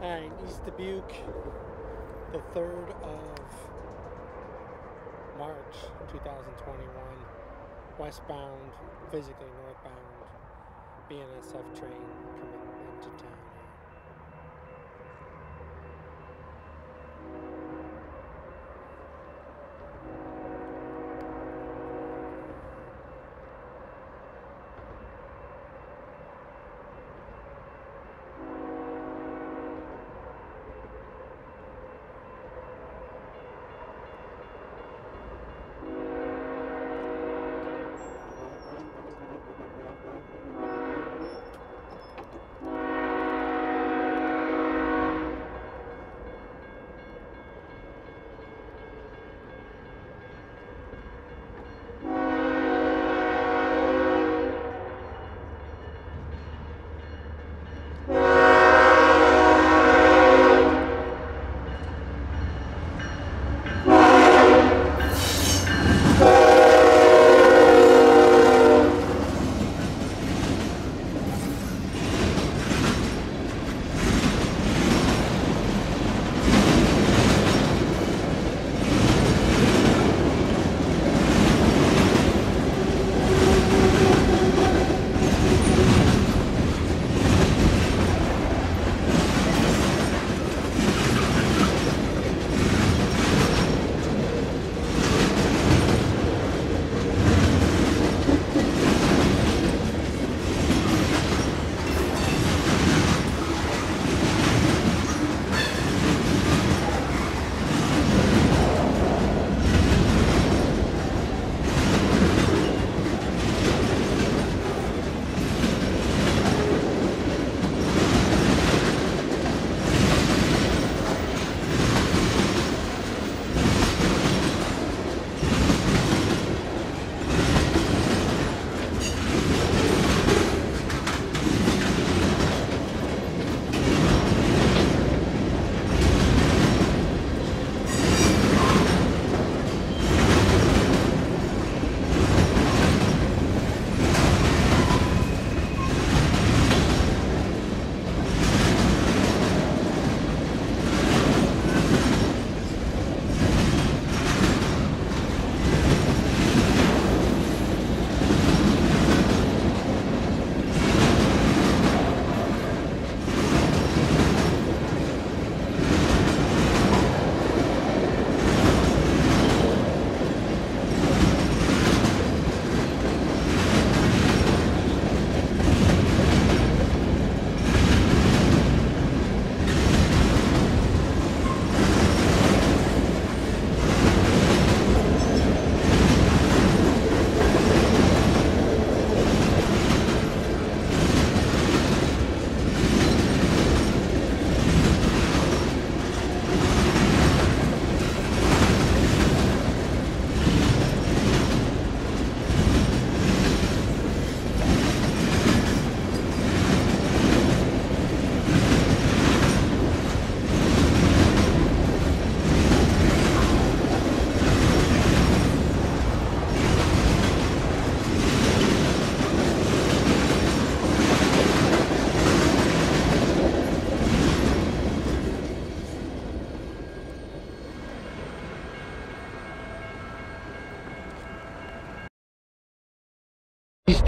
Alright, East Dubuque, the 3rd of March 2021, westbound, physically northbound, BNSF train coming into town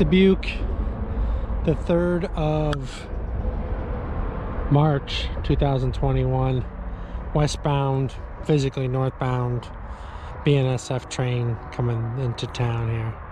Dubuque, the 3rd of March 2021, westbound, physically northbound, BNSF train coming into town here.